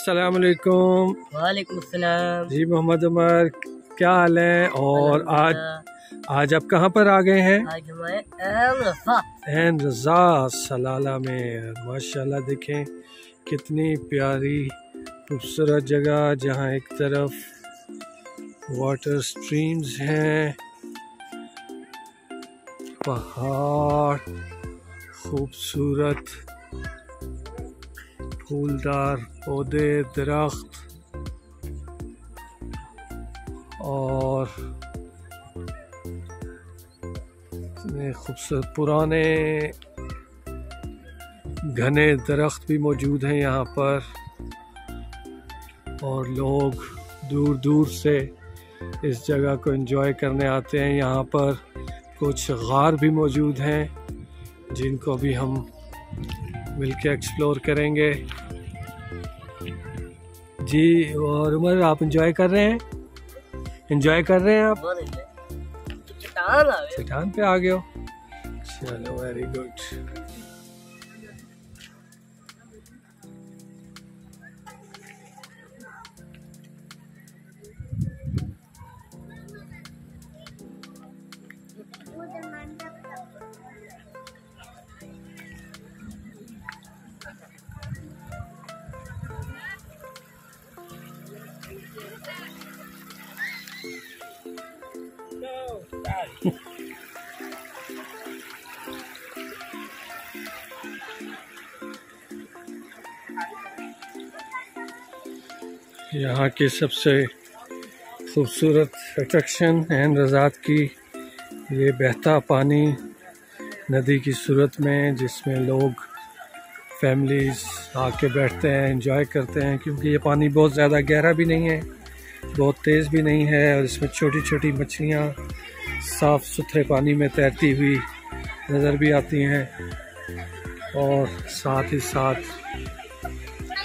السلام علیکم۔ وعلیکم السلام۔ جی محمد عمر کیا حال ہے؟ اور آج آج آپ کہاں پر آ گئے ہیں؟ آج این رضا۔ سلالہ میں۔ ماشاء اللہ دیکھیں کتنی پیاری خوبصورت جگہ جہاں ایک طرف واٹر سٹریمز ہیں۔ پہاڑ خوبصورت پھولدار پودے، درخت اور اتنے خوبصورت پرانے گھنے درخت بھی موجود ہیں یہاں پر اور لوگ دور دور سے اس جگہ کو انجوائے کرنے آتے ہیں۔ یہاں پر کچھ غار بھی موجود ہیں جن کو بھی ہم مل کے ایکسپلور کریں گے۔ جی اور عمر آپ انجوائے کر رہے ہیں؟ انجوائے کر رہے ہیں آپ؟ چٹان پہ آ گئے ہو۔ چلو ویری گڈ یہاں کی سب سے خوبصورت اٹریکشن این رضات کی یہ بہتا پانی ندی کی صورت میں جس میں لوگ فیملیز آ کے بیٹھتے ہیں انجوائے کرتے ہیں کیونکہ یہ پانی بہت زیادہ گہرا بھی نہیں ہے، بہت تیز بھی نہیں ہے اور اس میں چھوٹی چھوٹی مچھلیاں صاف ستھرے پانی میں تیرتی ہوئی نظر بھی آتی ہیں اور ساتھ ہی ساتھ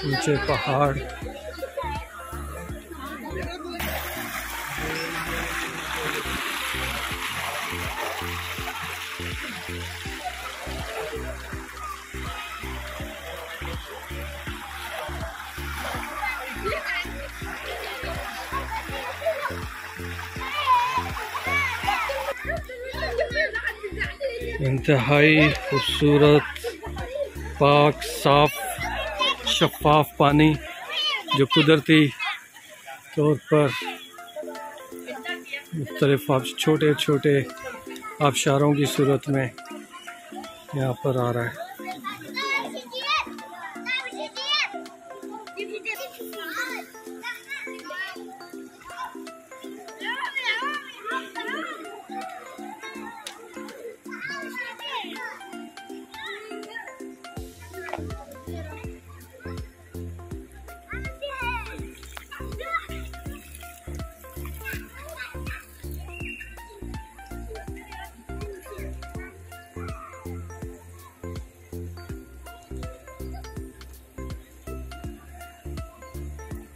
اونچے پہاڑ انتہائی خوبصورت، پاک، صاف، شفاف پانی جو قدرتی طور پر مختلف چھوٹے چھوٹے آبشاروں کی صورت میں یہاں پر آ رہا ہے۔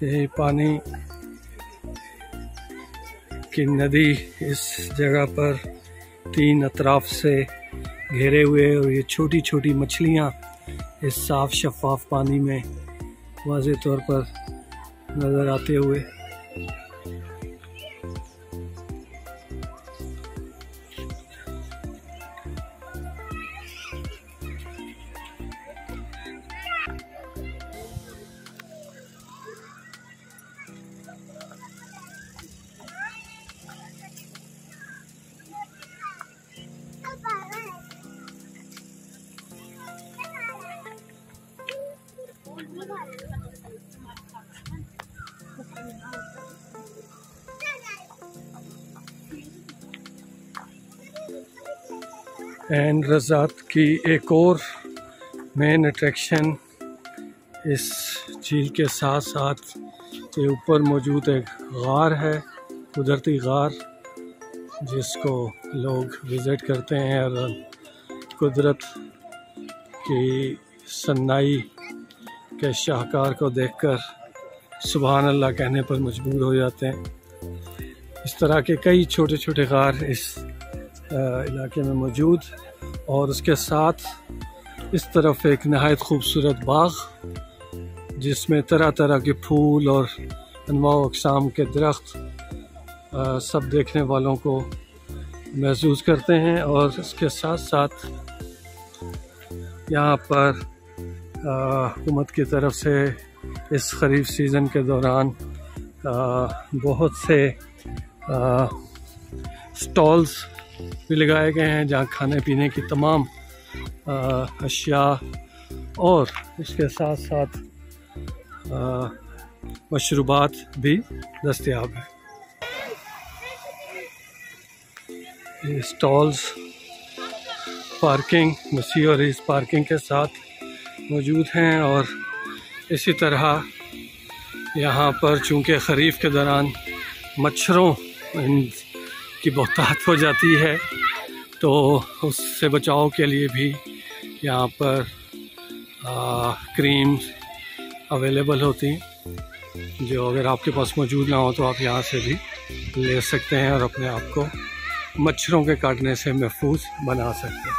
یہی پانی کی ندی اس جگہ پر تین اطراف سے گھیرے ہوئے اور یہ چھوٹی چھوٹی مچھلیاں اس صاف شفاف پانی میں واضح طور پر نظر آتے ہوئے این رضات کی ایک اور مین اٹریکشن اس جھیل کے ساتھ ساتھ کے اوپر موجود ایک غار ہے قدرتی غار جس کو لوگ وزٹ کرتے ہیں اور قدرت کی سنائی کے شاہکار کو دیکھ کر سبحان اللہ کہنے پر مجبور ہو جاتے ہیں اس طرح کے کئی چھوٹے چھوٹے غار اس علاقے میں موجود اور اس کے ساتھ اس طرف ایک نہایت خوبصورت باغ، جس میں طرح طرح کے پھول اور انواع و اقسام کے درخت سب دیکھنے والوں کو محسوس کرتے ہیں اور اس کے ساتھ ساتھ یہاں پر حکومت کی طرف سے اس خریف سیزن کے دوران بہت سے سٹالز بھی لگائے گئے ہیں، جہاں کھانے پینے کی تمام اشیاء اور اس کے ساتھ ساتھ مشروبات بھی دستیاب ہیں۔ یہ اسٹالز پارکنگ مسیح اور اس پارکنگ کے ساتھ موجود ہیں اور اسی طرح یہاں پر چونکہ خریف کے دوران مچھروں کی بہتات ہو جاتی ہے، تو اس سے بچاؤ کے لیے بھی یہاں پر کریم اویلیبل ہوتی ہیں۔ جو اگر آپ کے پاس موجود نہ ہو تو آپ یہاں سے بھی لے سکتے ہیں اور اپنے آپ کو مچھروں کے کاٹنے سے محفوظ بنا سکتے ہیں۔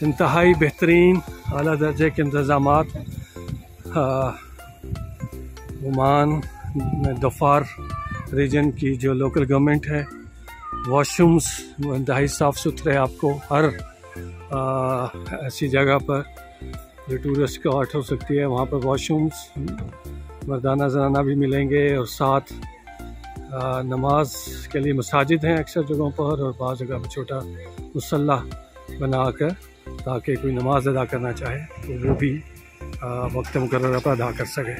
انتہائی بہترین اعلیٰ درجے کے انتظامات عمان میں دفار ریجن کی جو لوکل گورنمنٹ ہے واش رومس انتہائی صاف ستھرے آپ کو ہر ایسی جگہ پر جو ٹورسٹ کا آرٹ ہو سکتی ہے، وہاں پر واش رومس مردانہ زنانہ بھی ملیں گے اور ساتھ نماز کے لیے مساجد ہیں اکثر جگہوں پر اور بعض جگہ پر چھوٹا مسلح بنا کر تاکہ کوئی نماز ادا کرنا چاہے تو وہ بھی وقت مقررہ پر ادا کر سکے۔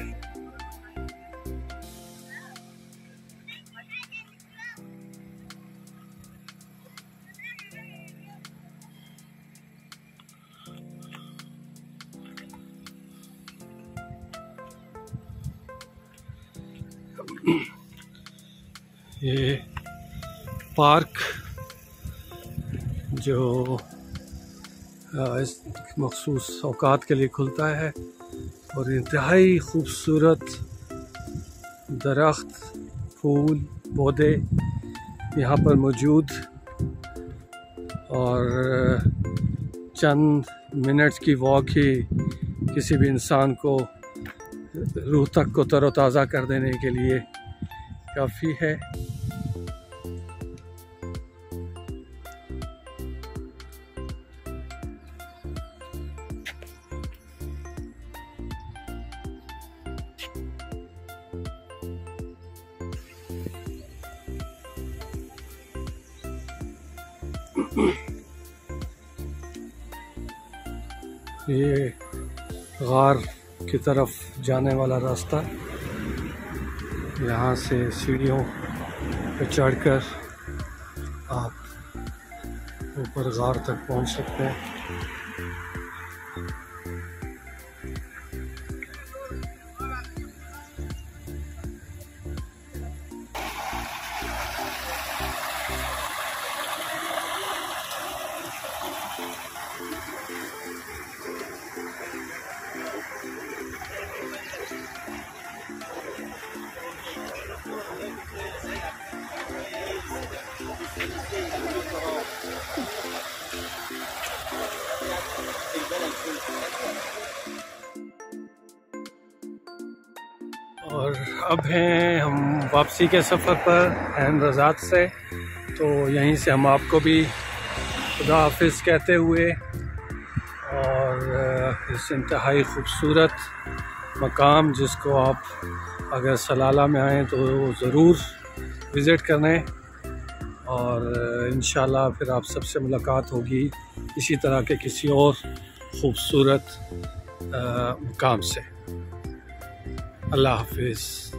یہ پارک جو اس مخصوص اوقات کے لیے کھلتا ہے اور انتہائی خوبصورت درخت، پھول، پودے یہاں پر موجود اور چند منٹس کی واک ہی کسی بھی انسان کو روح تک کو تر و تازہ کر دینے کے لیے کافی ہے۔ یہ غار کی طرف جانے والا راستہ۔ یہاں سے سیڑھیوں پہ چڑھ کر آپ اوپر غار تک پہنچ سکتے ہیں۔ اور اب ہیں ہم واپسی کے سفر پر این رضات سے، تو یہیں سے ہم آپ کو بھی خدا حافظ کہتے ہوئے اور اس انتہائی خوبصورت مقام جس کو آپ اگر سلالہ میں آئیں تو ضرور وزٹ کریں اور انشاءاللہ پھر آپ سب سے ملاقات ہوگی۔ اسی طرح کے کسی اور خوبصورت مقام سے۔ اللہ حافظ۔